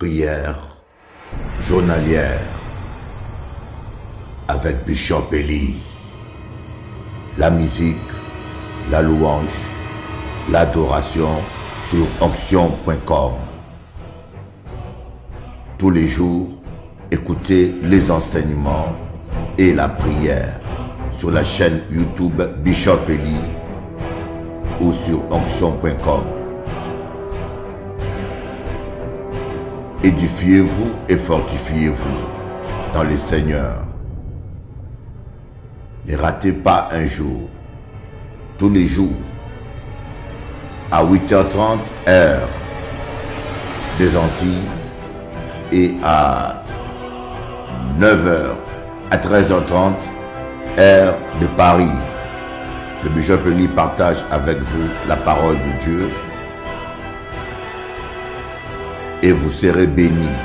Prière journalière avec Bishop Eli. La musique, la louange, l'adoration sur onction.com. Tous les jours, écoutez les enseignements et la prière sur la chaîne YouTube Bishop Eli ou sur onction.com. Édifiez-vous et fortifiez-vous dans le Seigneur. Ne ratez pas un jour, tous les jours, à 8h30 heure des Antilles et à 9h à 13h30 heure de Paris. Le Bishop partage avec vous la parole de Dieu et vous serez bénis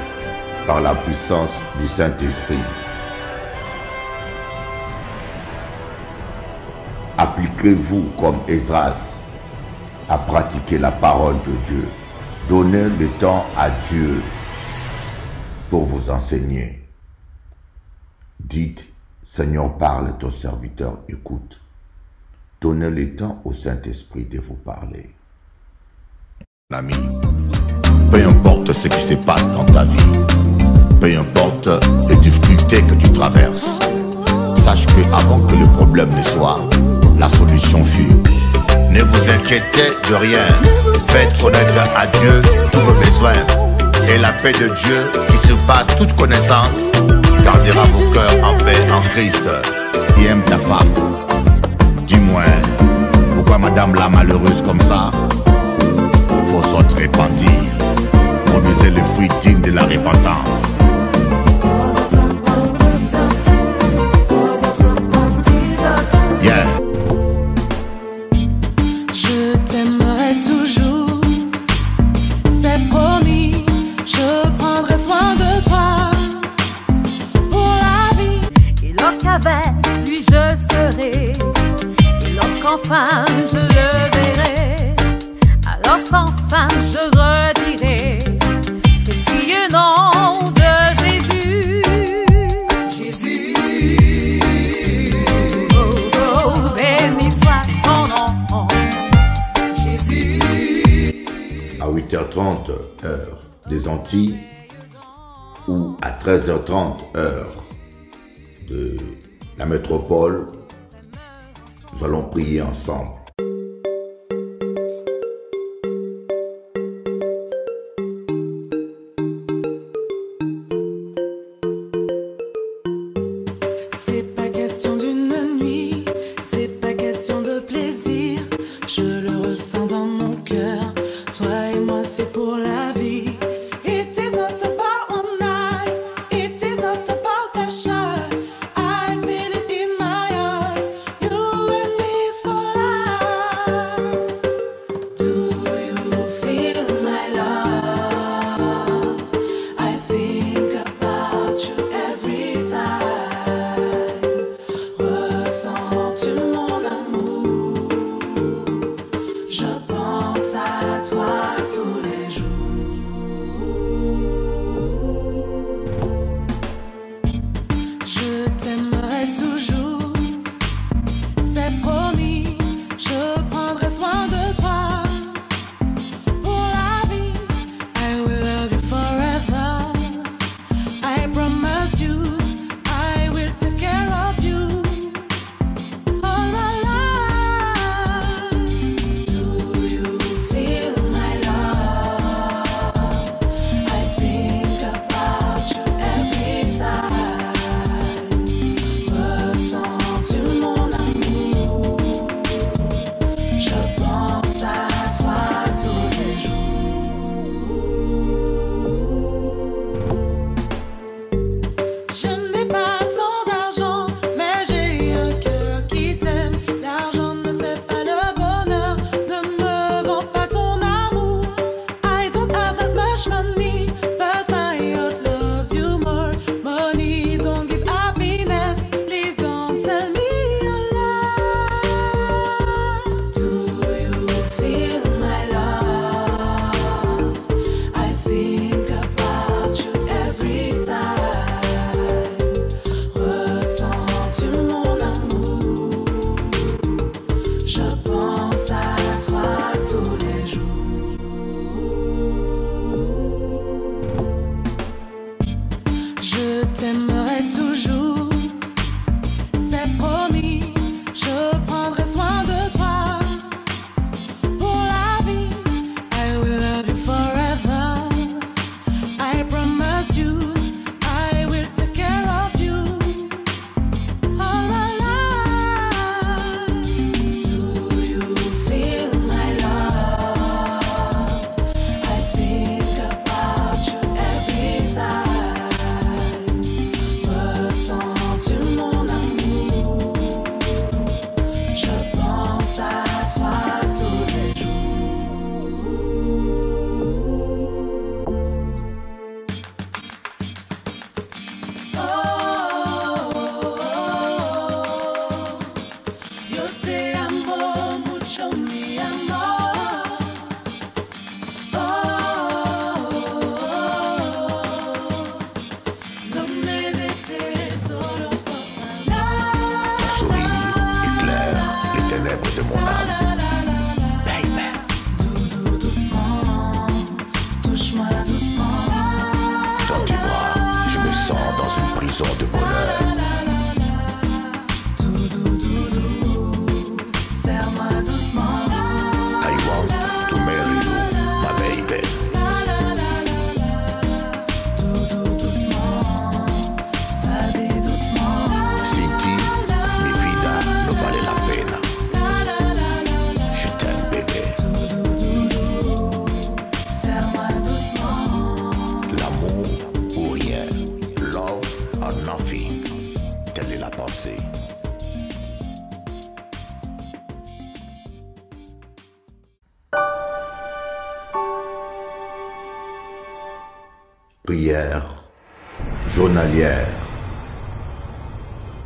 par la puissance du Saint-Esprit. Appliquez-vous comme Esdras à pratiquer la parole de Dieu. Donnez le temps à Dieu pour vous enseigner. Dites, Seigneur, parle, ton serviteur écoute. Donnez le temps au Saint-Esprit de vous parler. Ami, peu ce qui se passe dans ta vie, peu importe les difficultés que tu traverses, sache que avant que le problème ne soit, la solution fut. Ne vous inquiétez de rien, faites connaître à Dieu tous vos besoins, et la paix de Dieu qui surpasse toute connaissance gardera vos cœurs en paix en Christ. Et aime ta femme. Dis-moi, pourquoi madame la malheureuse comme ça? Faut s'en repentir. Produisez le fruit digne de la repentance. À 13h30 heure de la métropole, nous allons prier ensemble.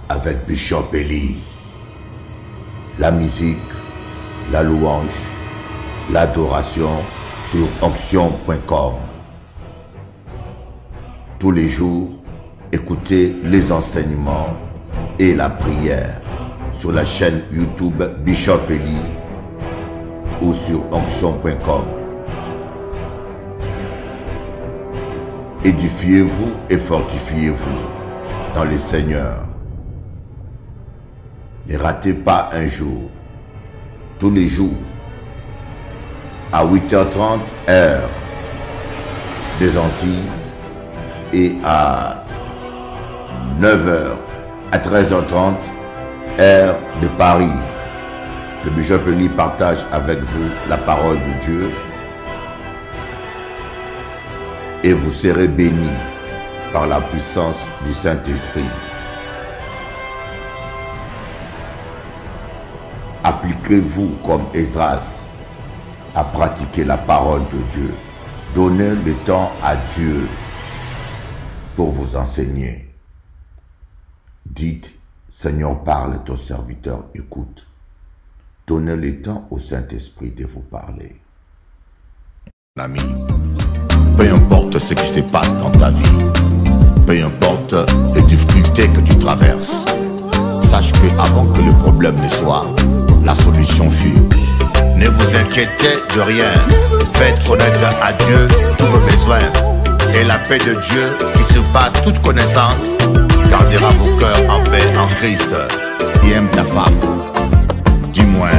Avec Bishop Eli. La musique, la louange, l'adoration sur onction.com. Tous les jours, écoutez les enseignements et la prière sur la chaîne YouTube Bishop Eli ou sur onction.com. Édifiez-vous et fortifiez-vous dans le Seigneur. Ne ratez pas un jour, tous les jours, à 8h30 heure des Antilles et à 9h à 13h30 heure de Paris. Le Bishop Eli partage avec vous la parole de Dieu et vous serez bénis par la puissance du Saint-Esprit. Appliquez-vous comme Esdras à pratiquer la parole de Dieu. Donnez le temps à Dieu pour vous enseigner. Dites, Seigneur, parle, ton serviteur écoute. Donnez le temps au Saint-Esprit de vous parler. Ami, peu ce qui se passe dans ta vie, peu importe les difficultés que tu traverses, sache que avant que le problème ne soit, la solution fut. Ne vous inquiétez de rien, faites connaître à Dieu tous vos besoins, et la paix de Dieu qui surpasse toute connaissance gardera vos cœurs en paix en Christ. Et aime ta femme. Dis-moi,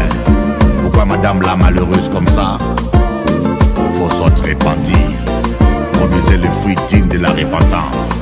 pourquoi madame la malheureuse comme ça? Faut autres repentir, produisez le fruit digne de la repentance.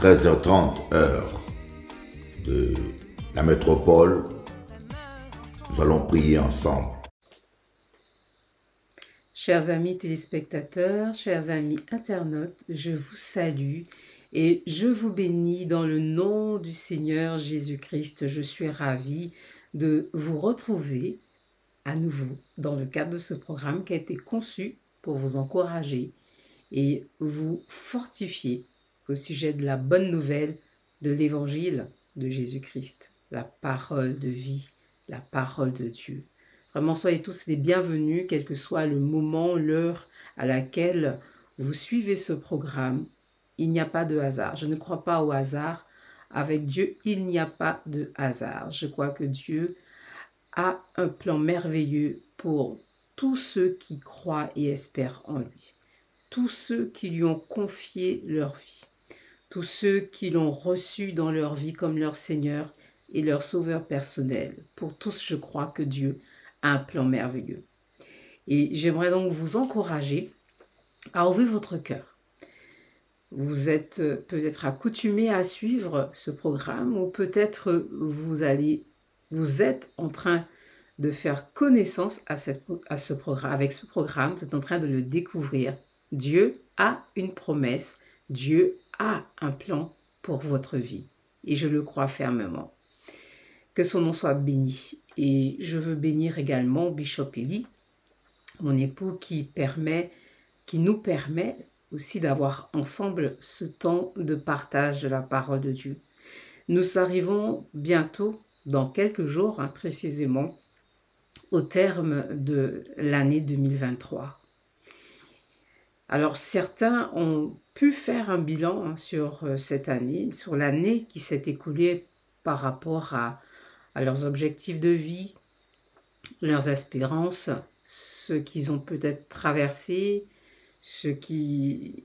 13h30 heure de la métropole, nous allons prier ensemble. Chers amis téléspectateurs, chers amis internautes, je vous salue et je vous bénis dans le nom du Seigneur Jésus-Christ. Je suis ravie de vous retrouver à nouveau dans le cadre de ce programme qui a été conçu pour vous encourager et vous fortifier au sujet de la bonne nouvelle de l'évangile de Jésus-Christ, la parole de vie, la parole de Dieu. Vraiment, soyez tous les bienvenus, quel que soit le moment, l'heure à laquelle vous suivez ce programme. Il n'y a pas de hasard. Je ne crois pas au hasard. Avec Dieu, il n'y a pas de hasard. Je crois que Dieu a un plan merveilleux pour tous ceux qui croient et espèrent en lui. Tous ceux qui lui ont confié leur vie. Tous ceux qui l'ont reçu dans leur vie comme leur Seigneur et leur Sauveur personnel. Pour tous, je crois que Dieu a un plan merveilleux. Et j'aimerais donc vous encourager à ouvrir votre cœur. Vous êtes euh, peut-être accoutumé à suivre ce programme ou peut-être vous allez, vous êtes en train de faire connaissance à, cette, à ce programme, avec ce programme, vous êtes en train de le découvrir. Dieu a une promesse, Dieu a un plan pour votre vie. Et je le crois fermement. Que son nom soit béni. Et je veux bénir également Bishop Eli, mon époux qui permet, qui nous permet aussi d'avoir ensemble ce temps de partage de la parole de Dieu. Nous arrivons bientôt, dans quelques jours hein, précisément, au terme de l'année 2023. Alors certains ont pu faire un bilan hein, sur euh, cette année, sur l'année qui s'est écoulée par rapport à, à leurs objectifs de vie, leurs espérances, ce qu'ils ont peut-être traversé, ce qu'ils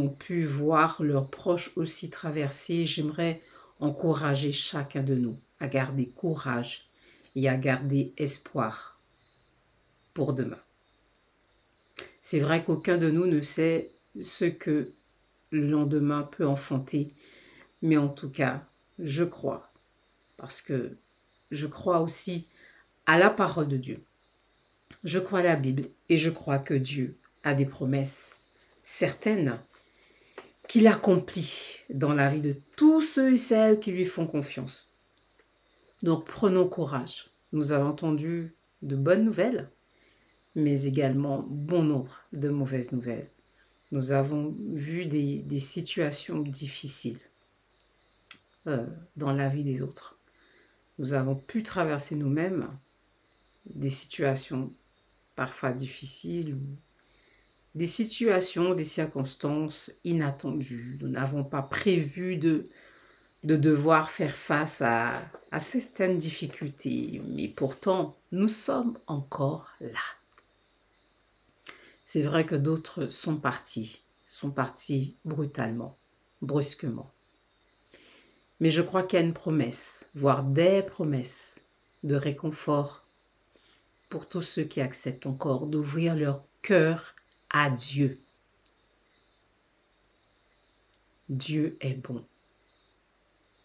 ont pu voir leurs proches aussi traverser. J'aimerais encourager chacun de nous à garder courage et à garder espoir pour demain. C'est vrai qu'aucun de nous ne sait ce que le lendemain peut enfanter, mais en tout cas, je crois, parce que je crois aussi à la parole de Dieu. Je crois à la Bible et je crois que Dieu a des promesses certaines qu'il accomplit dans la vie de tous ceux et celles qui lui font confiance. Donc prenons courage. Nous avons entendu de bonnes nouvelles, mais également bon nombre de mauvaises nouvelles. Nous avons vu des, situations difficiles euh, dans la vie des autres. Nous avons pu traverser nous-mêmes des situations parfois difficiles des situations, des circonstances inattendues. Nous n'avons pas prévu de, de devoir faire face à, à certaines difficultés, mais pourtant, nous sommes encore là. C'est vrai que d'autres sont partis, sont partis brutalement, brusquement. Mais je crois qu'il y a une promesse, voire des promesses de réconfort pour tous ceux qui acceptent encore d'ouvrir leur cœur à Dieu. Dieu est bon.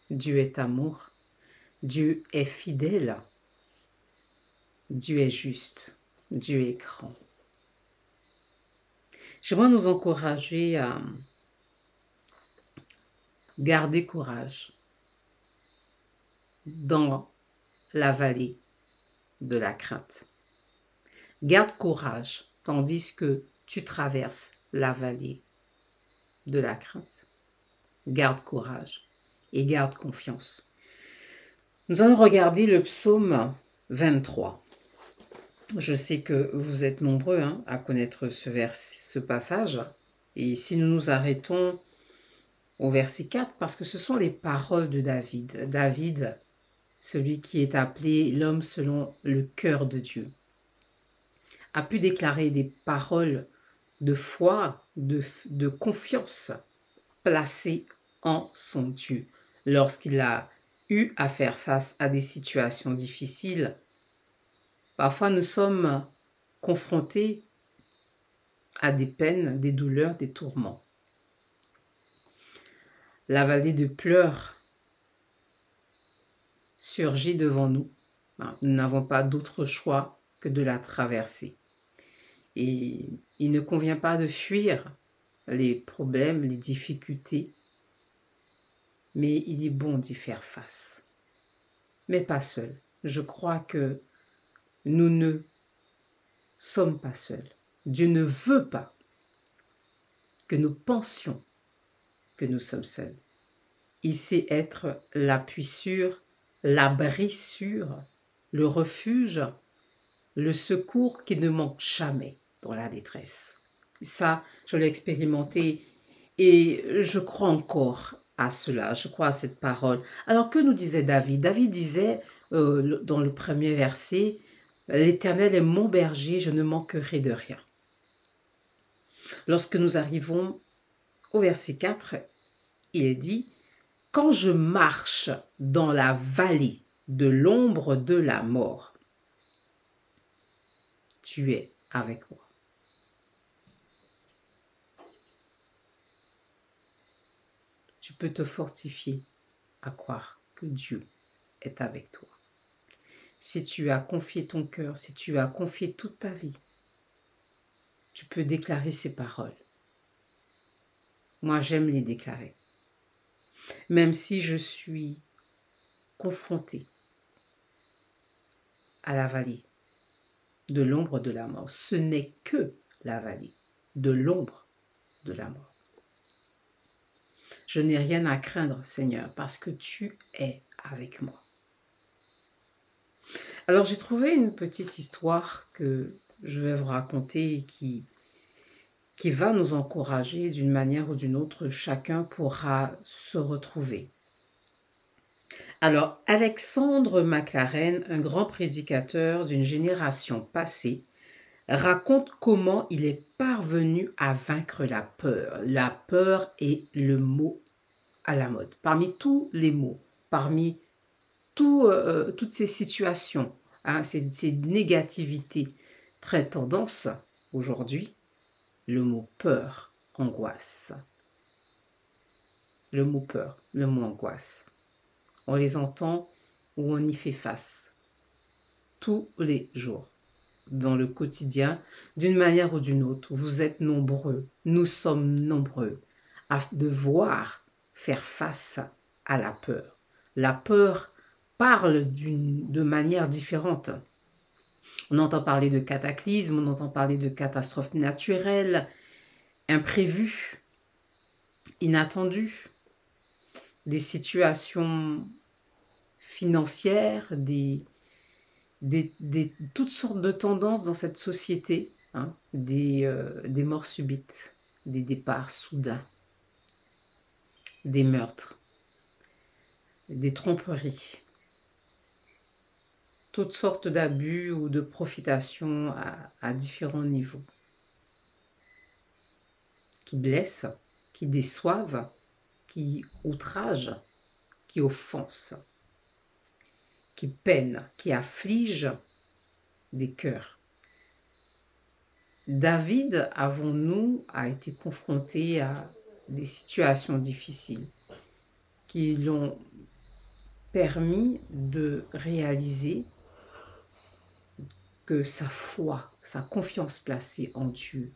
Dieu est amour. Dieu est fidèle. Dieu est juste. Dieu est grand. J'aimerais nous encourager à garder courage dans la vallée de la crainte. Garde courage tandis que tu traverses la vallée de la crainte. Garde courage et garde confiance. Nous allons regarder le psaume 23. Je sais que vous êtes nombreux hein, à connaître ce, vers, ce passage. Et si nous nous arrêtons au verset 4, parce que ce sont les paroles de David. David, celui qui est appelé l'homme selon le cœur de Dieu, a pu déclarer des paroles de foi, de, de confiance placées en son Dieu lorsqu'il a eu à faire face à des situations difficiles Parfois, nous sommes confrontés à des peines, des douleurs, des tourments. La vallée de pleurs surgit devant nous. Ben, nous n'avons pas d'autre choix que de la traverser. Et il ne convient pas de fuir les problèmes, les difficultés, mais il est bon d'y faire face. Mais pas seul. Je crois que nous ne sommes pas seuls. Dieu ne veut pas que nous pensions que nous sommes seuls. Il sait être l'appui sûr, l'abri sûr, le refuge, le secours qui ne manque jamais dans la détresse. Ça, je l'ai expérimenté et je crois encore à cela, je crois à cette parole. Alors que nous disait David? David disait euh, dans le premier verset, L'Éternel est mon berger, je ne manquerai de rien. Lorsque nous arrivons au verset 4, il dit, Quand je marche dans la vallée de l'ombre de la mort, tu es avec moi. Tu peux te fortifier à croire que Dieu est avec toi si tu as confié ton cœur, si tu as confié toute ta vie, tu peux déclarer ces paroles. Moi, j'aime les déclarer. Même si je suis confrontée à la vallée de l'ombre de la mort, ce n'est que la vallée de l'ombre de la mort. Je n'ai rien à craindre, Seigneur, parce que tu es avec moi. Alors j'ai trouvé une petite histoire que je vais vous raconter qui, qui va nous encourager d'une manière ou d'une autre. Chacun pourra se retrouver. Alors, Alexandre MacLaren, un grand prédicateur d'une génération passée, raconte comment il est parvenu à vaincre la peur. La peur est le mot à la mode. Parmi tous les mots, parmi tout, euh, toutes ces situations, hein, ces, ces négativités très tendance aujourd'hui, le mot peur, angoisse. Le mot peur, le mot angoisse. On les entend ou on y fait face tous les jours dans le quotidien, d'une manière ou d'une autre. Vous êtes nombreux, nous sommes nombreux à devoir faire face à la peur. La peur parle de manière différente. On entend parler de cataclysmes, on entend parler de catastrophes naturelles, imprévues, inattendues, des situations financières, des, des, toutes sortes de tendances dans cette société, hein, des, euh, des morts subites, des départs soudains, des meurtres, des tromperies, toutes sortes d'abus ou de profitations à, différents niveaux, qui blessent, qui déçoivent, qui outragent, qui offensent qui peine, qui afflige des cœurs. David, avons-nous, a été confronté à des situations difficiles qui l'ont permis de réaliser que sa foi, sa confiance placée en Dieu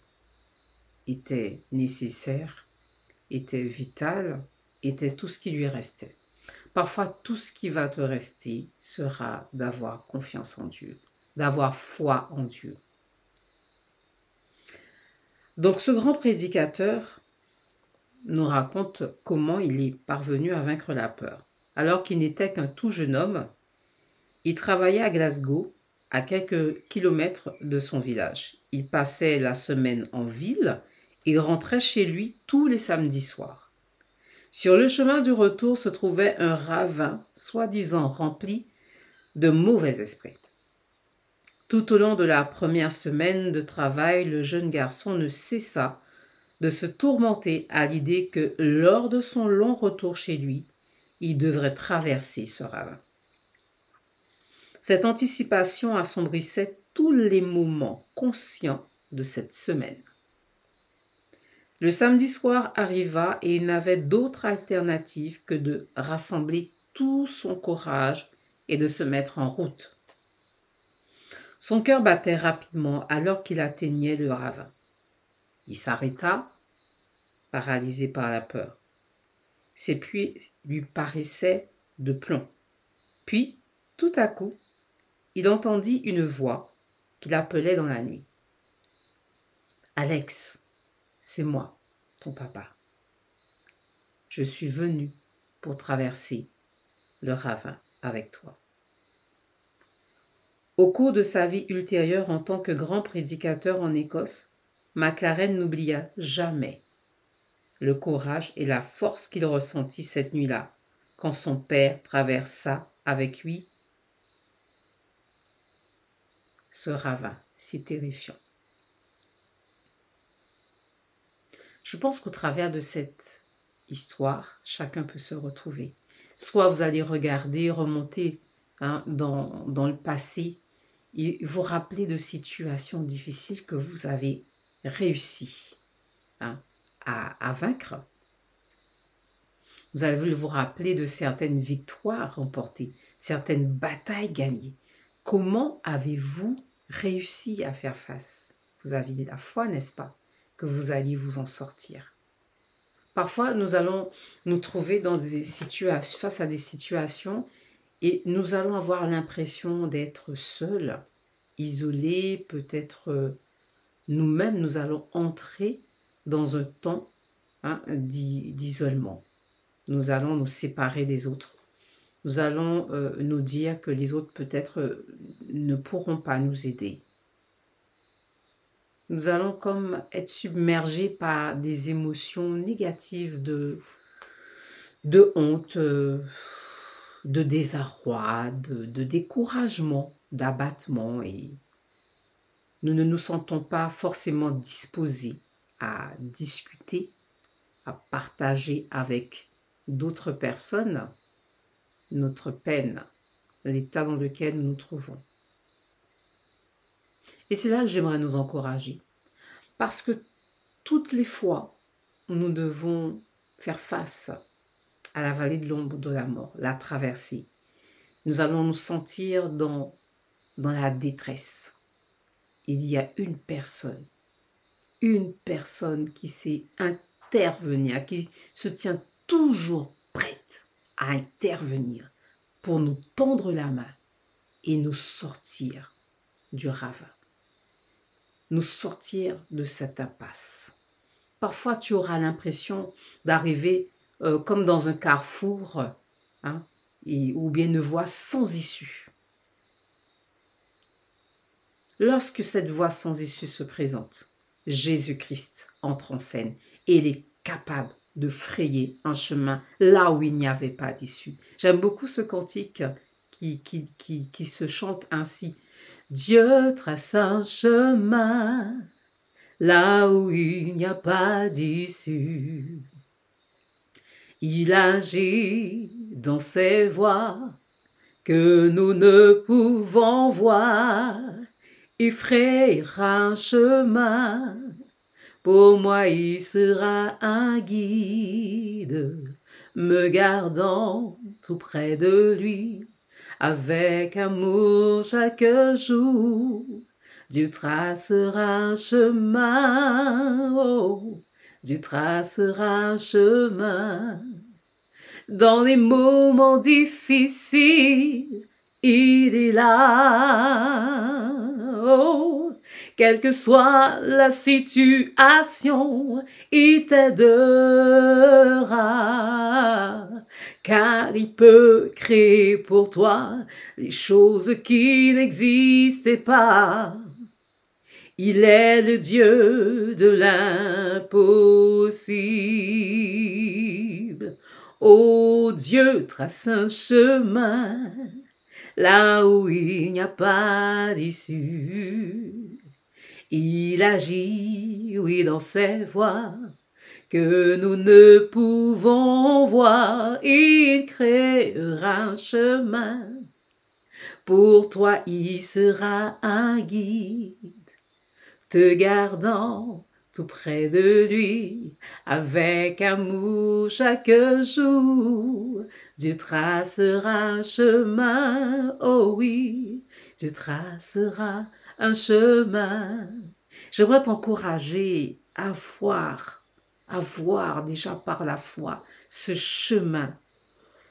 était nécessaire, était vitale, était tout ce qui lui restait. Parfois, tout ce qui va te rester sera d'avoir confiance en Dieu, d'avoir foi en Dieu. Donc ce grand prédicateur nous raconte comment il est parvenu à vaincre la peur. Alors qu'il n'était qu'un tout jeune homme, il travaillait à Glasgow, à quelques kilomètres de son village. Il passait la semaine en ville et rentrait chez lui tous les samedis soirs. Sur le chemin du retour se trouvait un ravin, soi-disant rempli de mauvais esprits. Tout au long de la première semaine de travail, le jeune garçon ne cessa de se tourmenter à l'idée que lors de son long retour chez lui, il devrait traverser ce ravin. Cette anticipation assombrissait tous les moments conscients de cette semaine. Le samedi soir arriva et il n'avait d'autre alternative que de rassembler tout son courage et de se mettre en route. Son cœur battait rapidement alors qu'il atteignait le ravin. Il s'arrêta, paralysé par la peur. Ses pieds lui paraissaient de plomb. Puis, tout à coup, il entendit une voix qui l'appelait dans la nuit. Alex, c'est moi, ton papa. Je suis venu pour traverser le ravin avec toi. Au cours de sa vie ultérieure en tant que grand prédicateur en Écosse, Maclaren n'oublia jamais le courage et la force qu'il ressentit cette nuit-là, quand son père traversa avec lui ce ravin si terrifiant. Je pense qu'au travers de cette histoire, chacun peut se retrouver. Soit vous allez regarder, remonter hein, dans, dans le passé et vous rappeler de situations difficiles que vous avez réussi hein, à, à vaincre. Vous allez vous rappeler de certaines victoires remportées, certaines batailles gagnées. Comment avez-vous réussi à faire face Vous aviez la foi, n'est-ce pas que vous alliez vous en sortir. Parfois, nous allons nous trouver face à des situations et nous allons avoir l'impression d'être seuls, isolés, peut-être euh, nous-mêmes, nous allons entrer dans un temps hein, d'isolement. Nous allons nous séparer des autres. Nous allons euh, nous dire que les autres peut-être euh, ne pourront pas nous aider. nous allons comme être submergés par des émotions négatives de, de honte, euh, de désarroi, de, de découragement, d'abattement et nous ne nous sentons pas forcément disposés à discuter, à partager avec d'autres personnes notre peine, l'état dans lequel nous nous trouvons. Et c'est là que j'aimerais nous encourager. Parce que toutes les fois où nous devons faire face à la vallée de l'ombre de la mort, la traversée, nous allons nous sentir dans, dans la détresse. Il y a une personne, une personne qui sait intervenir, qui se tient toujours prête à intervenir pour nous tendre la main et nous sortir du ravin nous sortir de cette impasse. Parfois, tu auras l'impression d'arriver euh, comme dans un carrefour, hein, et, ou bien une voie sans issue. Lorsque cette voie sans issue se présente, Jésus-Christ entre en scène et il est capable de frayer un chemin là où il n'y avait pas d'issue. J'aime beaucoup ce cantique qui, se chante ainsi. Dieu trace un chemin là où il n'y a pas d'issue. Il agit dans ses voies que nous ne pouvons voir. Il frayera un chemin. Pour moi, il sera un guide, me gardant tout près de lui avec amour chaque jour. Dieu tracera un chemin, oh, Dieu tracera un chemin. Dans les moments difficiles, il est là. Oh, quelle que soit la situation, il t'aidera car il peut créer pour toi les choses qui n'existaient pas. Il est le Dieu de l'impossible. Oh Dieu trace un chemin là où il n'y a pas d'issue. Il agit, oui, dans ses voies que nous ne pouvons voir, il créera un chemin. Pour toi, il sera un guide, te gardant tout près de lui, avec amour chaque jour. Dieu tracera un chemin, oh oui, Dieu tracera un chemin. J'aimerais t'encourager à voir à voir déjà par la foi ce chemin,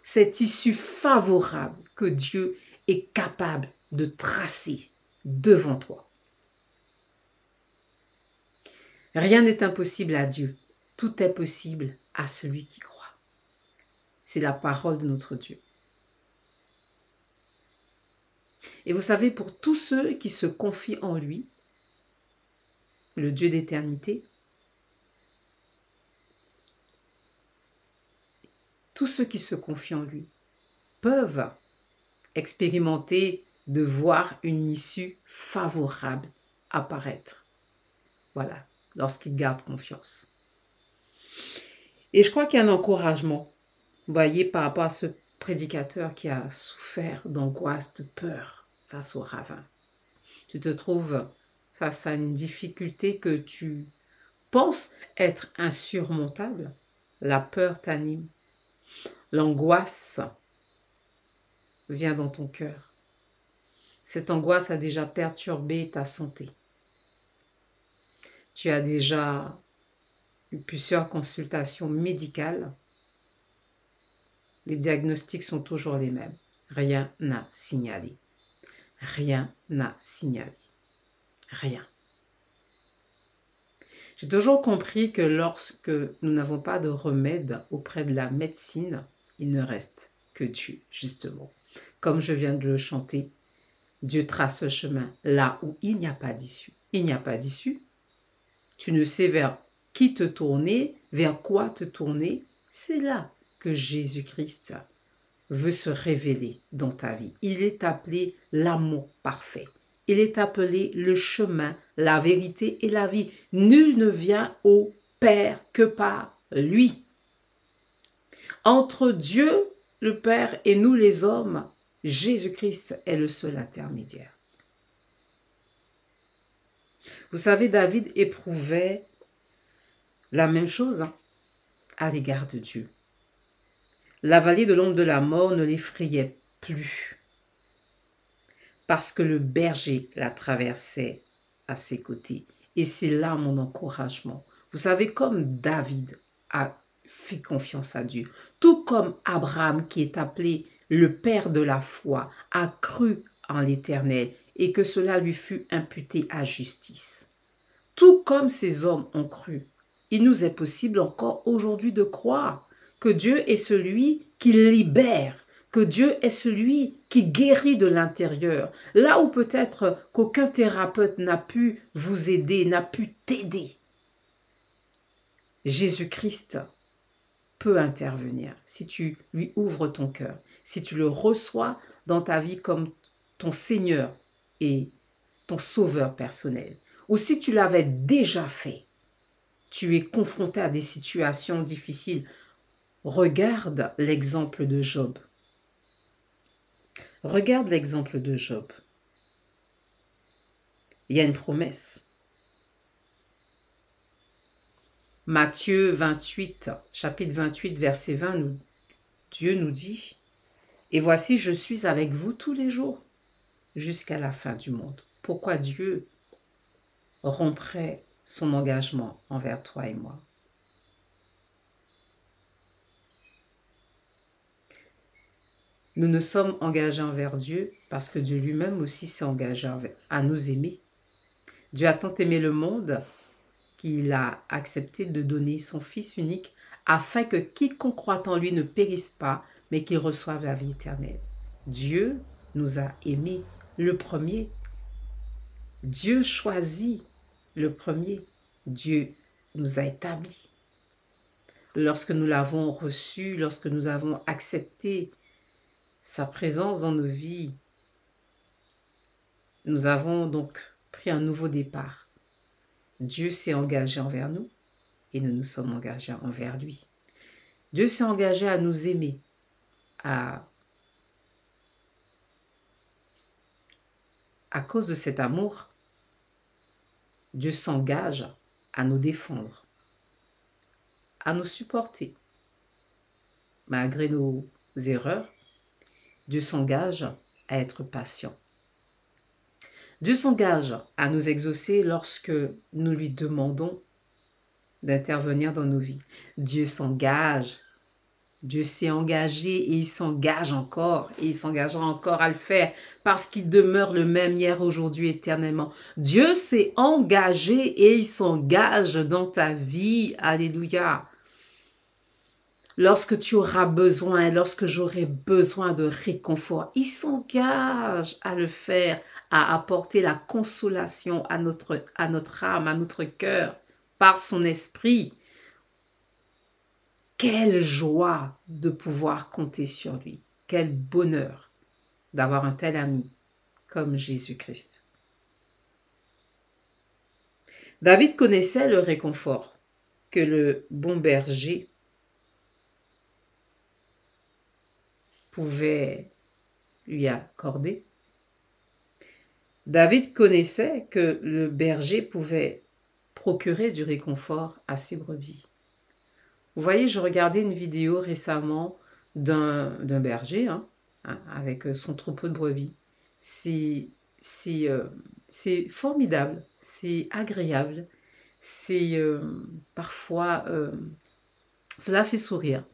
cette issue favorable que Dieu est capable de tracer devant toi. Rien n'est impossible à Dieu. Tout est possible à celui qui croit. C'est la parole de notre Dieu. Et vous savez, pour tous ceux qui se confient en lui, le Dieu d'éternité, tous ceux qui se confient en lui peuvent expérimenter de voir une issue favorable apparaître. Voilà, lorsqu'ils gardent confiance. Et je crois qu'il y a un encouragement, vous voyez, par rapport à ce prédicateur qui a souffert d'angoisse, de peur face au ravin. Tu te trouves face à une difficulté que tu penses être insurmontable. La peur t'anime. L'angoisse vient dans ton cœur. Cette angoisse a déjà perturbé ta santé. Tu as déjà eu plusieurs consultations médicales. Les diagnostics sont toujours les mêmes. Rien n'a signalé. Rien n'a signalé. Rien. J'ai toujours compris que lorsque nous n'avons pas de remède auprès de la médecine, il ne reste que Dieu, justement. Comme je viens de le chanter, Dieu trace ce chemin là où il n'y a pas d'issue. Il n'y a pas d'issue, tu ne sais vers qui te tourner, vers quoi te tourner, c'est là Jésus-Christ veut se révéler dans ta vie. Il est appelé l'amour parfait. Il est appelé le chemin, la vérité et la vie. Nul ne vient au Père que par lui. Entre Dieu, le Père, et nous les hommes, Jésus-Christ est le seul intermédiaire. Vous savez, David éprouvait la même chose hein, à l'égard de Dieu. La vallée de l'ombre de la mort ne l'effrayait plus parce que le berger la traversait à ses côtés. Et c'est là mon encouragement. Vous savez, comme David a fait confiance à Dieu, tout comme Abraham, qui est appelé le père de la foi, a cru en l'Éternel et que cela lui fut imputé à justice. Tout comme ces hommes ont cru, il nous est possible encore aujourd'hui de croire que Dieu est celui qui libère que Dieu est celui qui guérit de l'intérieur, là où peut-être qu'aucun thérapeute n'a pu vous aider, n'a pu t'aider. Jésus-Christ peut intervenir si tu lui ouvres ton cœur, si tu le reçois dans ta vie comme ton Seigneur et ton Sauveur personnel, ou si tu l'avais déjà fait, tu es confronté à des situations difficiles. Regarde l'exemple de Job. Regarde l'exemple de Job. Il y a une promesse. Matthieu 28, chapitre 28, verset 20, Dieu nous dit, Et voici, je suis avec vous tous les jours jusqu'à la fin du monde. Pourquoi Dieu romprait son engagement envers toi et moi? Nous nous sommes engagés envers Dieu parce que Dieu lui-même aussi s'est engagé à nous aimer. Dieu a tant aimé le monde qu'il a accepté de donner son Fils unique afin que quiconque croit en lui ne périsse pas, mais qu'il reçoive la vie éternelle. Dieu nous a aimés le premier. Dieu choisit le premier. Dieu nous a établis. Lorsque nous l'avons reçu, lorsque nous avons accepté sa présence dans nos vies. Nous avons donc pris un nouveau départ. Dieu s'est engagé envers nous et nous nous sommes engagés envers lui. Dieu s'est engagé à nous aimer, à cause de cet amour, Dieu s'engage à nous défendre, à nous supporter, malgré nos erreurs, Dieu s'engage à être patient. Dieu s'engage à nous exaucer lorsque nous lui demandons d'intervenir dans nos vies. Dieu s'engage. Dieu s'est engagé et il s'engage encore et il s'engagera encore à le faire parce qu'il demeure le même hier, aujourd'hui, éternellement. Dieu s'est engagé et il s'engage dans ta vie. Alléluia lorsque tu auras besoin, lorsque j'aurai besoin de réconfort. Il s'engage à le faire, à apporter la consolation à notre, à notre âme, à notre cœur, par son esprit. Quelle joie de pouvoir compter sur lui. Quel bonheur d'avoir un tel ami comme Jésus-Christ. David connaissait le réconfort que le bon berger pouvait lui accorder. David connaissait que le berger pouvait procurer du réconfort à ses brebis. Vous voyez, je regardais une vidéo récemment d'un berger hein, hein, avec son troupeau de brebis. C'est euh, formidable, c'est agréable, c'est euh, parfois... Euh, cela fait sourire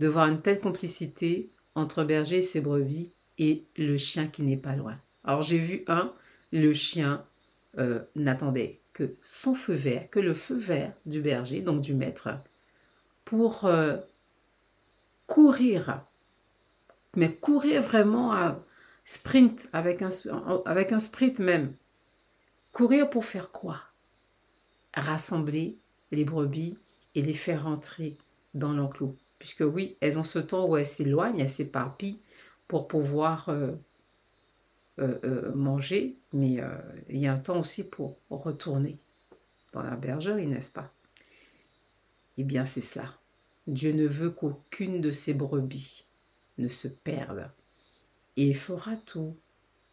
de voir une telle complicité entre berger et ses brebis et le chien qui n'est pas loin. Alors j'ai vu un, le chien euh, n'attendait que son feu vert, que le feu vert du berger, donc du maître, pour euh, courir, mais courir vraiment à sprint, avec un, avec un sprint même. Courir pour faire quoi? Rassembler les brebis et les faire rentrer dans l'enclos. Puisque oui, elles ont ce temps où elles s'éloignent, elles s'éparpillent pour pouvoir euh, euh, euh, manger, mais il y a un temps aussi pour retourner dans la bergerie, n'est-ce pas? Eh bien, c'est cela. Dieu ne veut qu'aucune de ses brebis ne se perde. Et il fera tout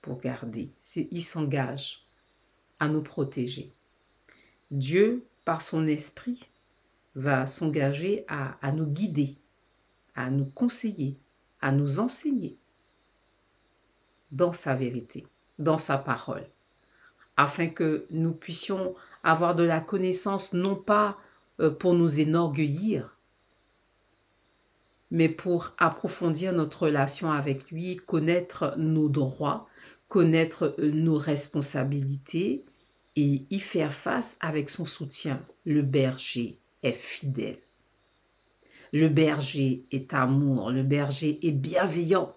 pour garder. Il s'engage à nous protéger. Dieu, par son esprit, va s'engager à, nous guider, à nous conseiller, à nous enseigner dans sa vérité, dans sa parole, afin que nous puissions avoir de la connaissance non pas euh, pour nous énorgueillir, mais pour approfondir notre relation avec lui, connaître nos droits, connaître euh, nos responsabilités et y faire face avec son soutien. Le berger fidèle. Le berger est amour, le berger est bienveillant.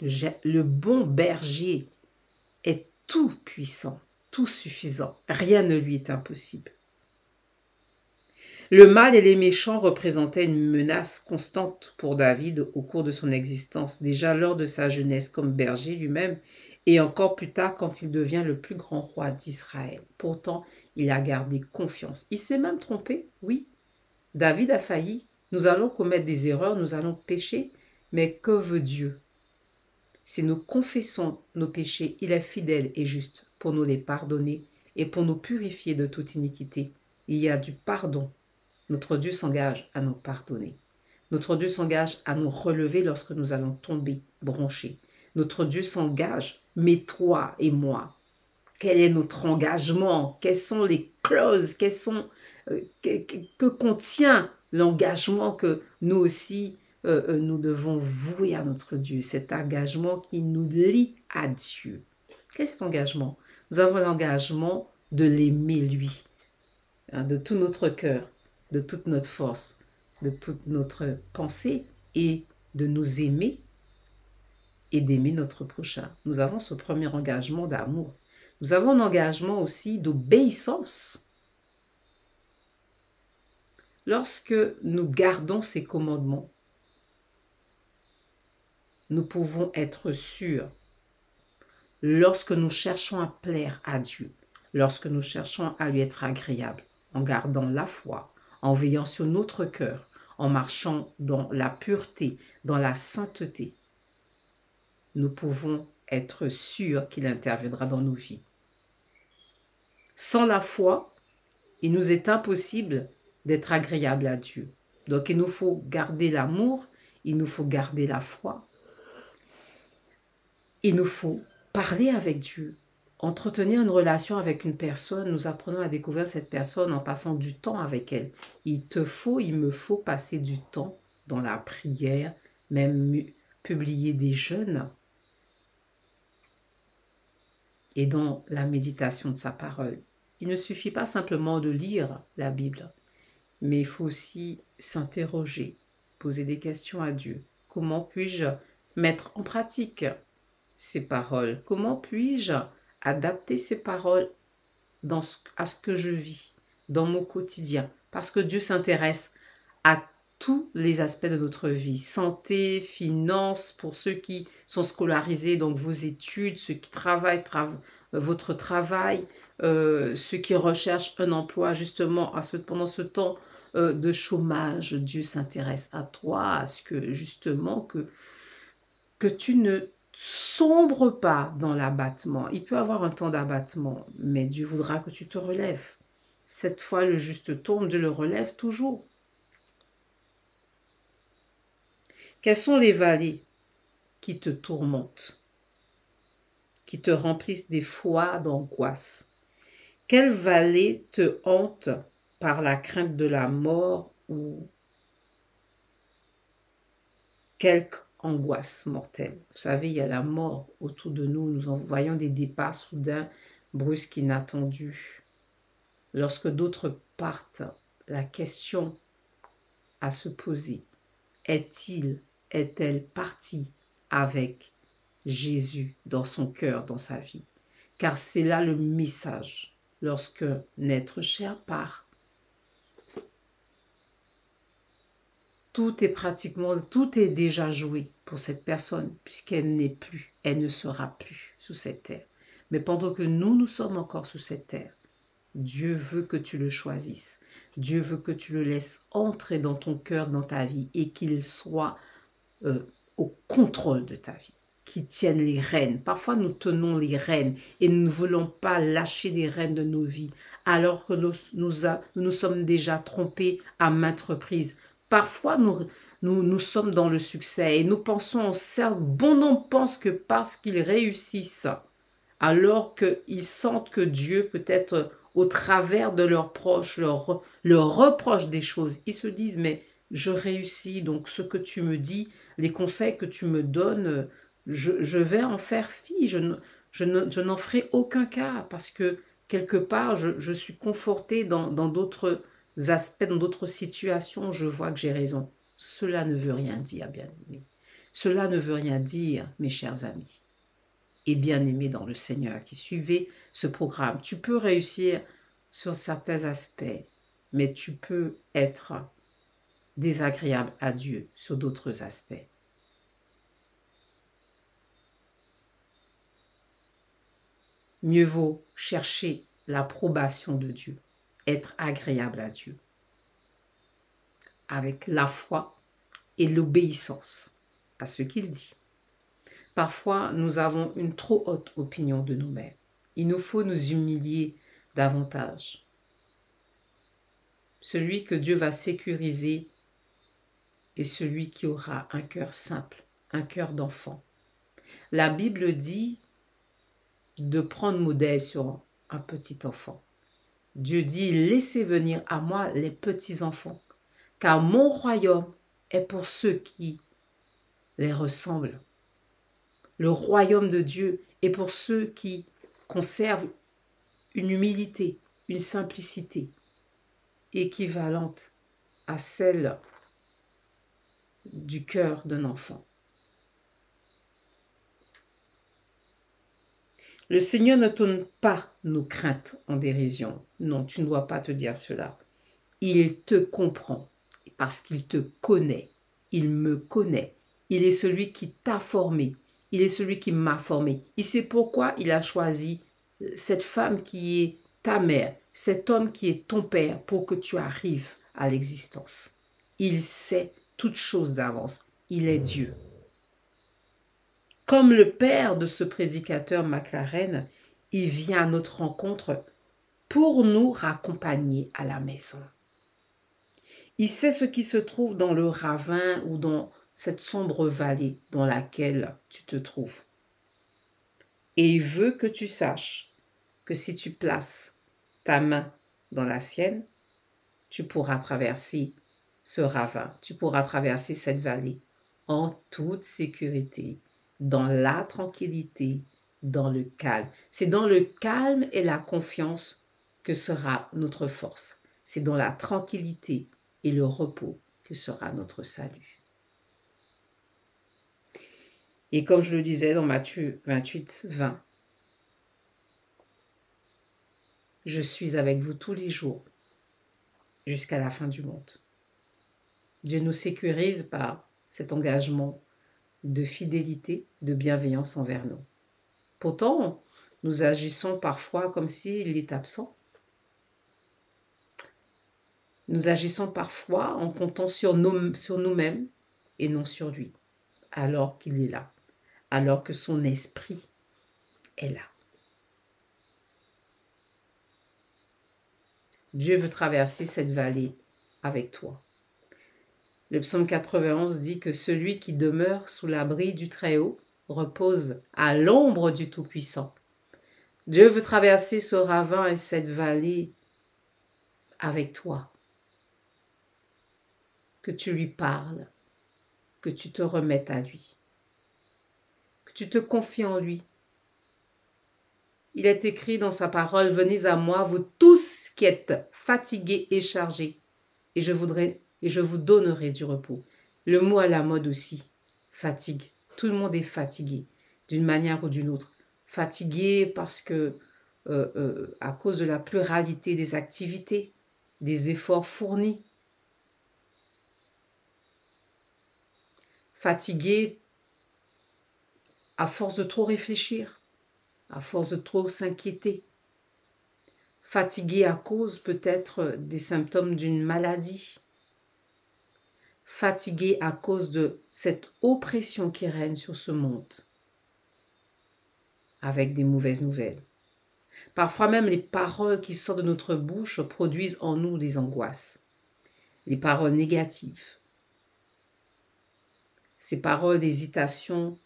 Le, bon berger est tout puissant, tout suffisant. Rien ne lui est impossible. Le mal et les méchants représentaient une menace constante pour David au cours de son existence, déjà lors de sa jeunesse comme berger lui-même, et encore plus tard quand il devient le plus grand roi d'Israël. Pourtant, il a gardé confiance. Il s'est même trompé, oui. David a failli. Nous allons commettre des erreurs, nous allons pécher, mais que veut Dieu? Si nous confessons nos péchés, il est fidèle et juste pour nous les pardonner et pour nous purifier de toute iniquité. Il y a du pardon notre Dieu s'engage à nous pardonner. Notre Dieu s'engage à nous relever lorsque nous allons tomber, broncher. Notre Dieu s'engage, mais toi et moi, quel est notre engagement? Quelles sont les clauses? Quelles sont, que, contient l'engagement que nous aussi, euh, euh, nous devons vouer à notre Dieu Cet engagement qui nous lie à Dieu. Quel est cet engagement? Nous avons l'engagement de l'aimer lui, hein, de tout notre cœur, de toute notre force, de toute notre pensée et de nous aimer et d'aimer notre prochain. Nous avons ce premier engagement d'amour. Nous avons un engagement aussi d'obéissance. Lorsque nous gardons ces commandements, nous pouvons être sûrs, lorsque nous cherchons à plaire à Dieu, lorsque nous cherchons à lui être agréable, en gardant la foi, en veillant sur notre cœur, en marchant dans la pureté, dans la sainteté, nous pouvons être sûrs qu'il interviendra dans nos vies. Sans la foi, il nous est impossible d'être agréable à Dieu. Donc il nous faut garder l'amour, il nous faut garder la foi, il nous faut parler avec Dieu, entretenir une relation avec une personne, nous apprenons à découvrir cette personne en passant du temps avec elle. Il te faut, il me faut passer du temps dans la prière, même publier des jeûnes et dans la méditation de sa parole. Il ne suffit pas simplement de lire la Bible, mais il faut aussi s'interroger, poser des questions à Dieu. Comment puis-je mettre en pratique ces paroles? Comment puis-je adapter ces paroles à ce que je vis, dans mon quotidien, parce que Dieu s'intéresse à tous les aspects de notre vie, santé, finances, pour ceux qui sont scolarisés, donc vos études, ceux qui travaillent, votre travail, euh, ceux qui recherchent un emploi justement à ce, pendant ce temps euh, de chômage, Dieu s'intéresse à toi, à ce que justement que, que tu ne sombre pas dans l'abattement. Il peut avoir un temps d'abattement, mais Dieu voudra que tu te relèves. Cette fois, le juste tourne, Dieu le relève toujours. Quelles sont les vallées qui te tourmentent, qui te remplissent des fois d'angoisse? Quelle vallée te hante par la crainte de la mort ou quelque angoisse mortelle? Vous savez, il y a la mort autour de nous. Nous en voyons des départs soudains, brusques, inattendus. Lorsque d'autres partent, la question à se poser, est-il, est-elle partie avec Jésus dans son cœur, dans sa vie? Car c'est là le message. lorsque naître cher part. Tout est pratiquement, tout est déjà joué pour cette personne, puisqu'elle n'est plus, elle ne sera plus sous cette terre. Mais pendant que nous, nous sommes encore sous cette terre, Dieu veut que tu le choisisses. Dieu veut que tu le laisses entrer dans ton cœur, dans ta vie, et qu'il soit euh, au contrôle de ta vie, qu'il tienne les rênes. Parfois, nous tenons les rênes et nous ne voulons pas lâcher les rênes de nos vies, alors que nous nous, sommes déjà trompés à maintes reprises. Parfois, nous, nous, sommes dans le succès et nous pensons, certes, bon nombre pensent que parce qu'ils réussissent, alors qu'ils sentent que Dieu peut-être au travers de leurs proches leur reproche des choses, ils se disent mais je réussis, donc ce que tu me dis, les conseils que tu me donnes, je, vais en faire fi, je, ne, je, ne, je n'en ferai aucun cas parce que quelque part je, je suis confortée dans, dans d'autres aspects, dans d'autres situations, je vois que j'ai raison. Cela ne veut rien dire, bien aimé. Cela ne veut rien dire, mes chers amis et bien aimé dans le Seigneur qui suivait ce programme. Tu peux réussir sur certains aspects, mais tu peux être désagréable à Dieu sur d'autres aspects. Mieux vaut chercher l'approbation de Dieu, être agréable à Dieu, avec la foi et l'obéissance à ce qu'il dit. Parfois, nous avons une trop haute opinion de nous-mêmes. Il nous faut nous humilier davantage. Celui que Dieu va sécuriser est celui qui aura un cœur simple, un cœur d'enfant. La Bible dit de prendre modèle sur un petit enfant. Dieu dit, laissez venir à moi les petits enfants, car mon royaume est pour ceux qui les ressemblent. Le royaume de Dieu est pour ceux qui conservent une humilité, une simplicité équivalente à celle du cœur d'un enfant. Le Seigneur ne tourne pas nos craintes en dérision. Non, tu ne dois pas te dire cela. Il te comprend parce qu'il te connaît. Il me connaît. Il est celui qui t'a formé. Il est celui qui m'a formé. Il sait pourquoi il a choisi euh, cette femme qui est ta mère, cet homme qui est ton père pour que tu arrives à l'existence. Il sait toutes choses d'avance. Il est Dieu. Comme le père de ce prédicateur McLaren, il vient à notre rencontre pour nous raccompagner à la maison. Il sait ce qui se trouve dans le ravin ou dans cette sombre vallée dans laquelle tu te trouves. Et il veut que tu saches que si tu places ta main dans la sienne, tu pourras traverser ce ravin, tu pourras traverser cette vallée en toute sécurité, dans la tranquillité, dans le calme. C'est dans le calme et la confiance que sera notre force. C'est dans la tranquillité et le repos que sera notre salut. Et comme je le disais dans Matthieu 28, 20, je suis avec vous tous les jours jusqu'à la fin du monde. Dieu nous sécurise par cet engagement de fidélité, de bienveillance envers nous. Pourtant, nous agissons parfois comme s'il est absent. Nous agissons parfois en comptant sur, sur nous-mêmes et non sur lui, alors qu'il est là alors que son esprit est là. Dieu veut traverser cette vallée avec toi. Le psaume 91 dit que celui qui demeure sous l'abri du Très-Haut repose à l'ombre du Tout-Puissant. Dieu veut traverser ce ravin et cette vallée avec toi. Que tu lui parles, que tu te remettes à lui tu te confies en lui. Il est écrit dans sa parole, Venez à moi, vous tous qui êtes fatigués et chargés, et je voudrais et je vous donnerai du repos. Le mot à la mode aussi, fatigue. Tout le monde est fatigué, d'une manière ou d'une autre. Fatigué parce que euh, euh, à cause de la pluralité des activités, des efforts fournis. Fatigué à force de trop réfléchir, à force de trop s'inquiéter. Fatigué à cause peut-être des symptômes d'une maladie. Fatigué à cause de cette oppression qui règne sur ce monde, avec des mauvaises nouvelles. Parfois même les paroles qui sortent de notre bouche produisent en nous des angoisses, les paroles négatives. Ces paroles d'hésitation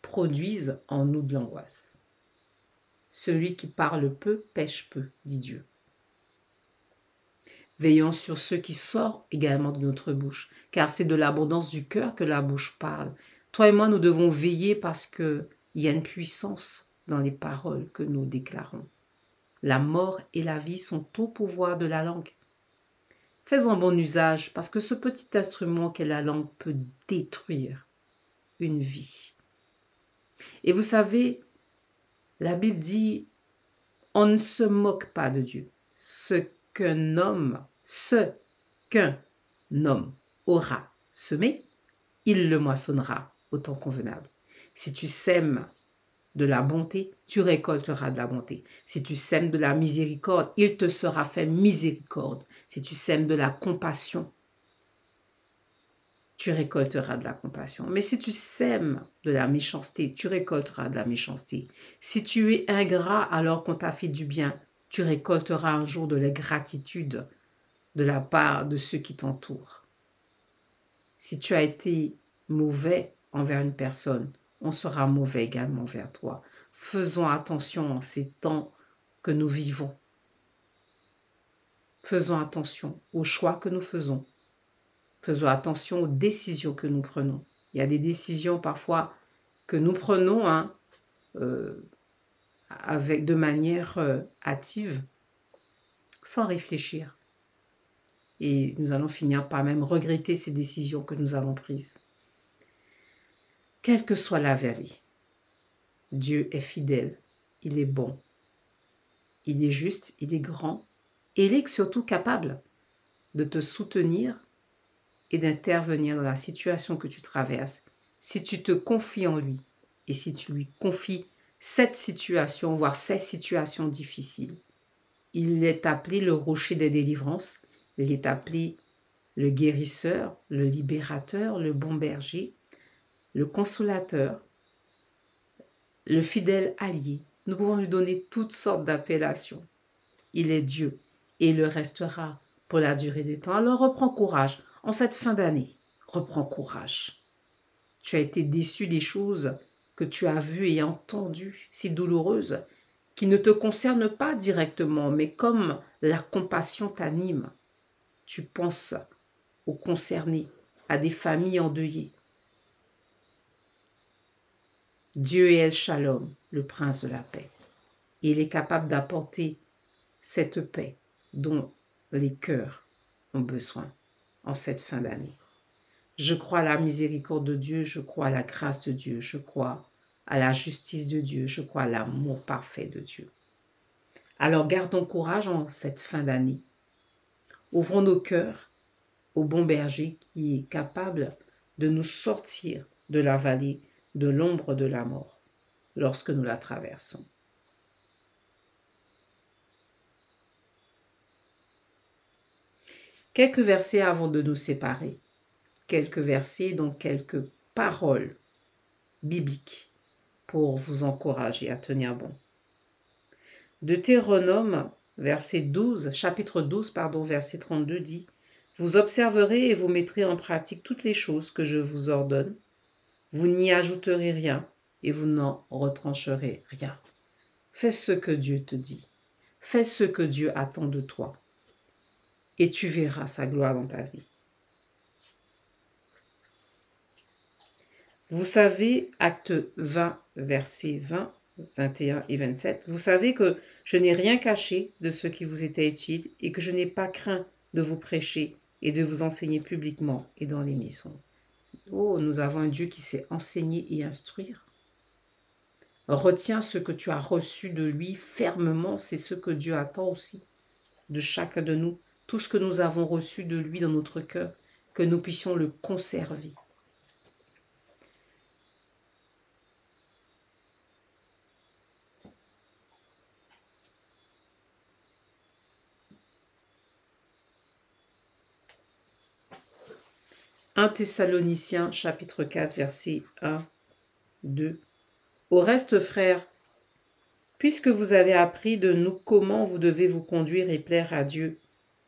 produisent en nous de l'angoisse. Celui qui parle peu pêche peu, dit Dieu. Veillons sur ce qui sort également de notre bouche, car c'est de l'abondance du cœur que la bouche parle. Toi et moi, nous devons veiller parce qu'il y a une puissance dans les paroles que nous déclarons. La mort et la vie sont au pouvoir de la langue. Faisons bon usage parce que ce petit instrument qu'est la langue peut détruire une vie. Et vous savez, la Bible dit, on ne se moque pas de Dieu. Ce qu'un homme, ce qu'un homme aura semé, il le moissonnera au temps convenable. Si tu sèmes de la bonté, tu récolteras de la bonté. Si tu sèmes de la miséricorde, il te sera fait miséricorde. Si tu sèmes de la compassion, tu récolteras de la compassion. Mais si tu sèmes de la méchanceté, tu récolteras de la méchanceté. Si tu es ingrat alors qu'on t'a fait du bien, tu récolteras un jour de la gratitude de la part de ceux qui t'entourent. Si tu as été mauvais envers une personne, on sera mauvais également vers toi. Faisons attention en ces temps que nous vivons. Faisons attention aux choix que nous faisons. Faisons attention aux décisions que nous prenons. Il y a des décisions parfois que nous prenons hein, euh, avec, de manière euh, hâtive, sans réfléchir. Et nous allons finir par même regretter ces décisions que nous avons prises quelle que soit la vallée. Dieu est fidèle, il est bon, il est juste, il est grand, et il est surtout capable de te soutenir et d'intervenir dans la situation que tu traverses si tu te confies en lui et si tu lui confies cette situation, voire ces situations difficiles. Il est appelé le rocher des délivrances, il est appelé le guérisseur, le libérateur, le bon berger, le consolateur, le fidèle allié. Nous pouvons lui donner toutes sortes d'appellations. Il est Dieu et il le restera pour la durée des temps. Alors reprends courage en cette fin d'année. Reprends courage. Tu as été déçu des choses que tu as vues et entendues, si douloureuses, qui ne te concernent pas directement, mais comme la compassion t'anime, tu penses aux concernés, à des familles endeuillées, Dieu est El Shalom, le prince de la paix. il est capable d'apporter cette paix dont les cœurs ont besoin en cette fin d'année. Je crois à la miséricorde de Dieu, je crois à la grâce de Dieu, je crois à la justice de Dieu, je crois à l'amour parfait de Dieu. Alors gardons courage en cette fin d'année. Ouvrons nos cœurs au bon berger qui est capable de nous sortir de la vallée de l'ombre de la mort lorsque nous la traversons. Quelques versets avant de nous séparer, quelques versets, donc quelques paroles bibliques pour vous encourager à tenir bon. Deutéronome, verset 12, chapitre 12, pardon, verset 32 dit Vous observerez et vous mettrez en pratique toutes les choses que je vous ordonne vous n'y ajouterez rien et vous n'en retrancherez rien. Fais ce que Dieu te dit. Fais ce que Dieu attend de toi. Et tu verras sa gloire dans ta vie. Vous savez, acte 20, versets 20, 21 et 27, vous savez que je n'ai rien caché de ce qui vous était utile et que je n'ai pas craint de vous prêcher et de vous enseigner publiquement et dans les maisons. Oh, nous avons un Dieu qui sait enseigner et instruire. Retiens ce que tu as reçu de lui fermement, c'est ce que Dieu attend aussi de chacun de nous. Tout ce que nous avons reçu de lui dans notre cœur, que nous puissions le conserver. « 1 Thessaloniciens chapitre 4 verset 1, 2. Au reste, frères, puisque vous avez appris de nous comment vous devez vous conduire et plaire à Dieu,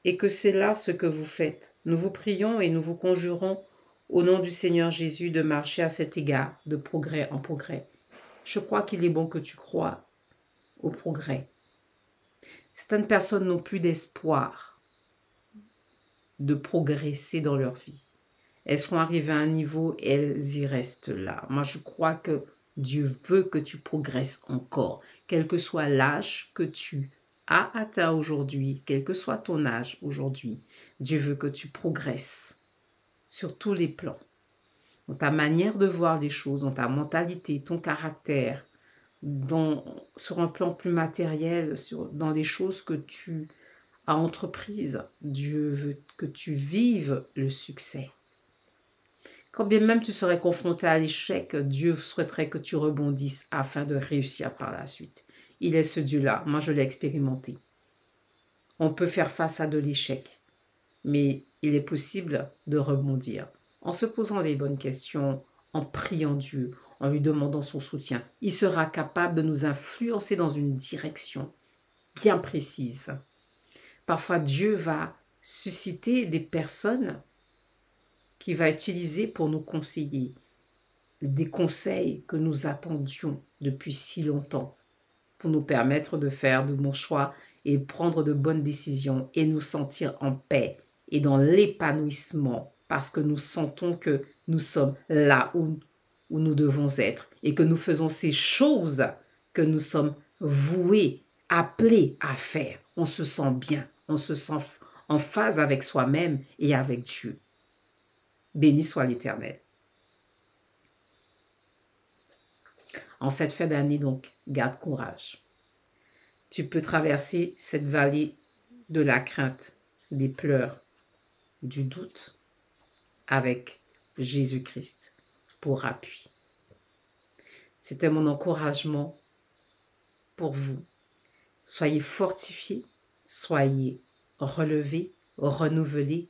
et que c'est là ce que vous faites, nous vous prions et nous vous conjurons au nom du Seigneur Jésus de marcher à cet égard, de progrès en progrès. Je crois qu'il est bon que tu crois au progrès. Certaines personnes n'ont plus d'espoir de progresser dans leur vie. Elles sont arrivées à un niveau elles y restent là. Moi, je crois que Dieu veut que tu progresses encore, quel que soit l'âge que tu as atteint aujourd'hui, quel que soit ton âge aujourd'hui. Dieu veut que tu progresses sur tous les plans, dans ta manière de voir les choses, dans ta mentalité, ton caractère, sur un plan plus matériel, dans les choses que tu as entreprises. Dieu veut que tu vives le succès. Quand bien même tu serais confronté à l'échec, Dieu souhaiterait que tu rebondisses afin de réussir par la suite. Il est ce Dieu-là. Moi, je l'ai expérimenté. On peut faire face à de l'échec, mais il est possible de rebondir en se posant les bonnes questions, en priant Dieu, en lui demandant son soutien. Il sera capable de nous influencer dans une direction bien précise. Parfois, Dieu va susciter des personnes qu'il va utiliser pour nous conseiller. Des conseils que nous attendions depuis si longtemps pour nous permettre de faire de bons choix et prendre de bonnes décisions et nous sentir en paix et dans l'épanouissement parce que nous sentons que nous sommes là où, où nous devons être et que nous faisons ces choses que nous sommes voués, appelés à faire. On se sent bien, on se sent en phase avec soi-même et avec Dieu. Béni soit l'Éternel. En cette fin d'année, donc, garde courage. Tu peux traverser cette vallée de la crainte, des pleurs, du doute avec Jésus-Christ pour appui. C'était mon encouragement pour vous. Soyez fortifiés, soyez relevés, renouvelés,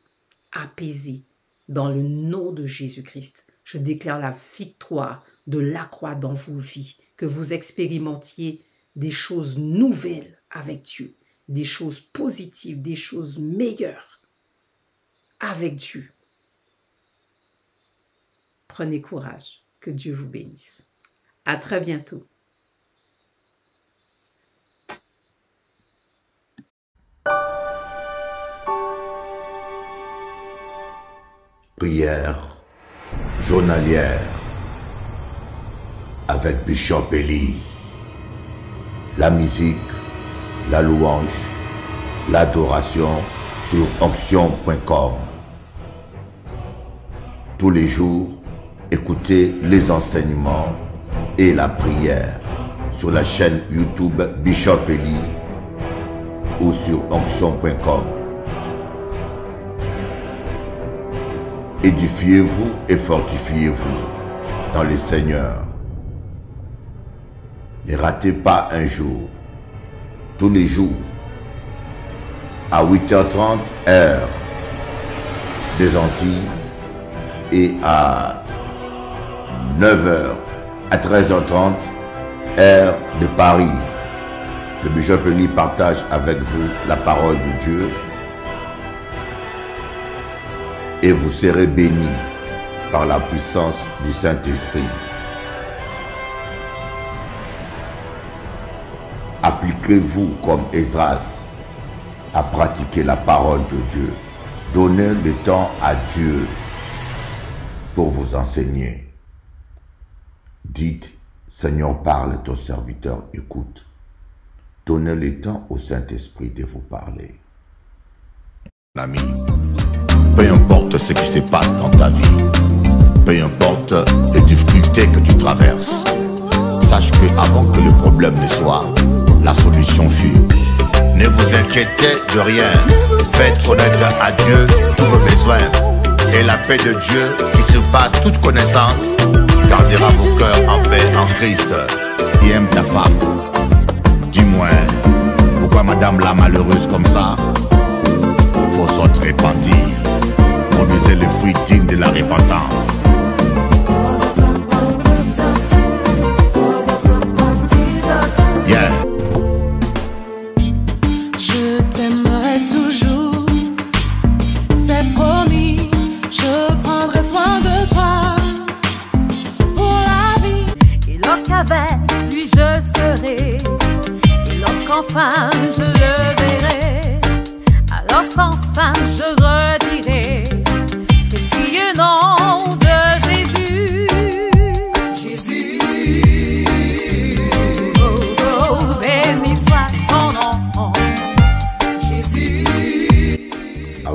apaisés dans le nom de Jésus-Christ. Je déclare la victoire de la croix dans vos vies, que vous expérimentiez des choses nouvelles avec Dieu, des choses positives, des choses meilleures avec Dieu. Prenez courage, que Dieu vous bénisse. À très bientôt. Prière journalière avec Bishop Eli. La musique, la louange, l'adoration sur option.com. Tous les jours, écoutez les enseignements et la prière sur la chaîne YouTube Bishop Eli ou sur option.com. Édifiez-vous et fortifiez-vous dans le Seigneur. Ne ratez pas un jour, tous les jours, à 8h30 heure des Antilles et à 9h à 13h30 heure de Paris. Le Bishop partage avec vous la parole de Dieu et vous serez bénis par la puissance du Saint-Esprit. Appliquez-vous comme Esdras à pratiquer la parole de Dieu. Donnez le temps à Dieu pour vous enseigner. Dites, Seigneur, parle, ton serviteur écoute. Donnez le temps au Saint-Esprit de vous parler. Peu importe ce qui se passe dans ta vie, peu importe les difficultés que tu traverses, sache que avant que le problème ne soit, la solution fut. Ne vous inquiétez de rien, faites connaître à Dieu tous vos besoins. Et la paix de Dieu, qui surpasse toute connaissance, gardera vos cœurs en paix en Christ. Et aime ta femme. Dis-moi, pourquoi madame la malheureuse comme ça? Faut s'en repentir. Produisez le fruit digne de la repentance. Yeah. Je t'aimerai toujours, c'est promis, je prendrai soin de toi pour la vie. Et lorsqu'avec lui je serai, et lorsqu'enfin je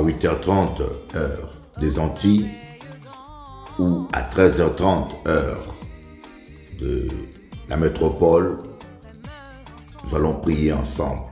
à 8h30 heure des Antilles ou à 13h30 heure de la métropole, nous allons prier ensemble.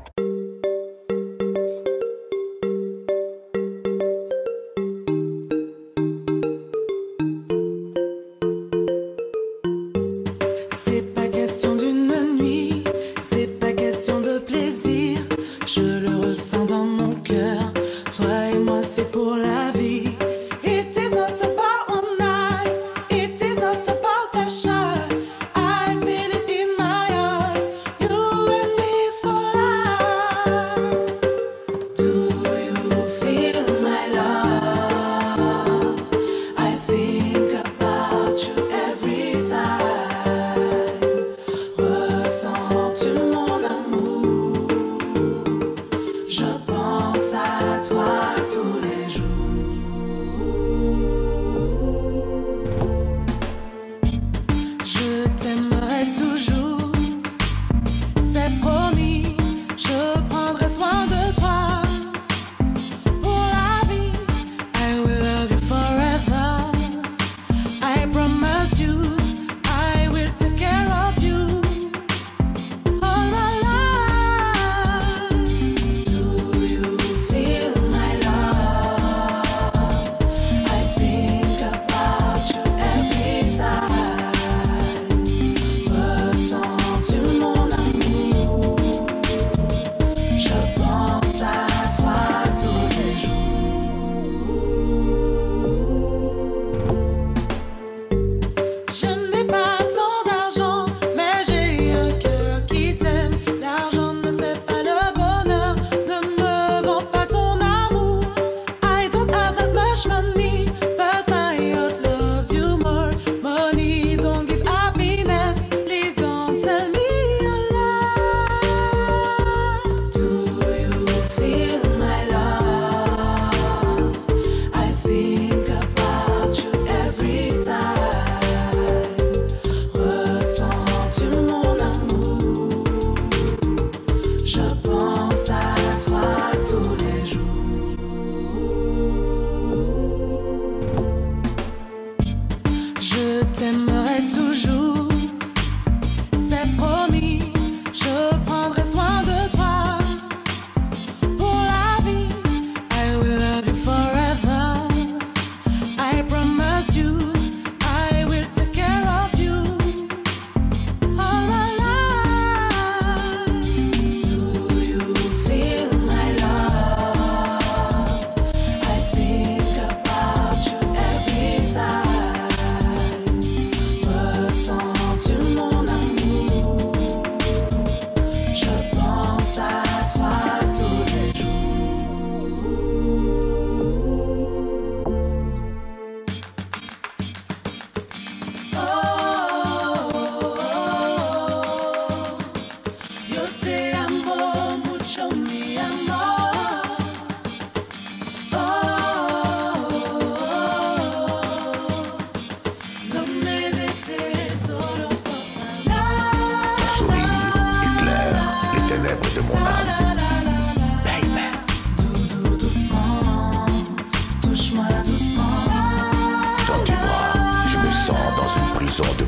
Dans tes bras, je me sens dans une prison de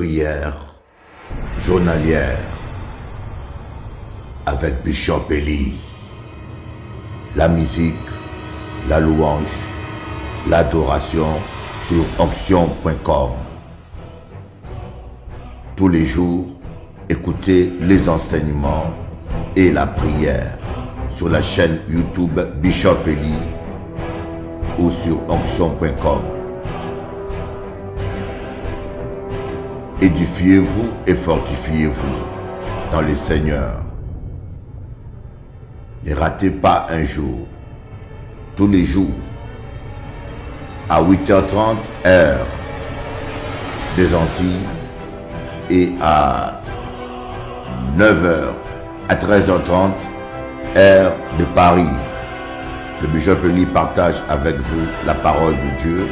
Prière journalière avec Bishop Eli. La musique, la louange, l'adoration sur onction.com. Tous les jours, écoutez les enseignements et la prière sur la chaîne YouTube Bishop Eli ou sur onction.com. Édifiez-vous et fortifiez-vous dans le Seigneur. Ne ratez pas un jour, tous les jours, à 8h30 heure des Antilles et à 9h à 13h30 heure de Paris. Le Bishop Eli partage avec vous la parole de Dieu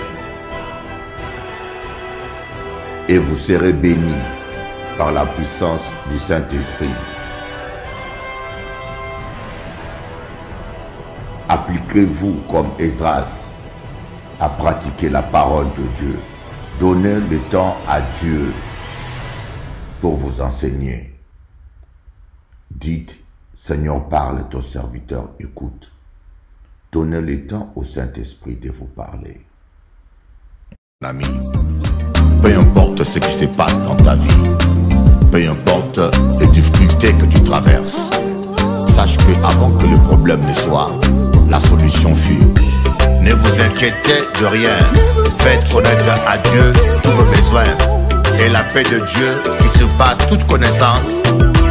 et vous serez bénis par la puissance du Saint-Esprit. Appliquez-vous comme Esdras à pratiquer la parole de Dieu. Donnez le temps à Dieu pour vous enseigner. Dites, Seigneur, parle, ton serviteur écoute. Donnez le temps au Saint-Esprit de vous parler. Peu importe ce qui se passe dans ta vie, peu importe les difficultés que tu traverses, sache que avant que le problème ne soit, la solution fut. Ne vous inquiétez de rien, faites connaître à Dieu tous vos besoins, et la paix de Dieu qui surpasse toute connaissance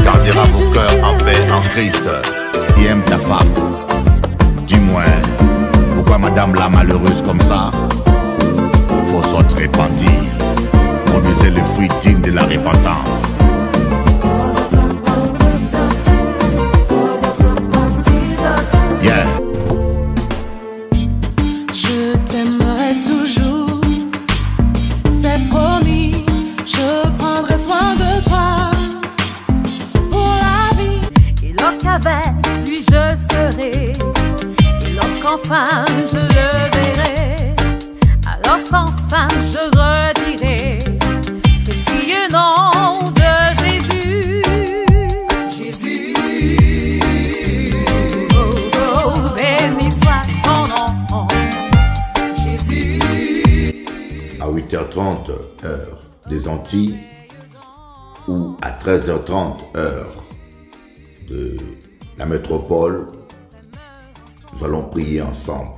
gardera vos cœurs en paix en Christ. Et aime ta femme. Dis-moi, pourquoi madame la malheureuse comme ça? Faut s'en repentir. Produisez le fruit digne de la repentance. Je t'aimerai toujours, c'est promis, je prendrai soin de toi pour la vie. Et lorsqu'avec lui je serai, et lorsqu'enfin je Antilles ou à 13h30 heure de la métropole, nous allons prier ensemble.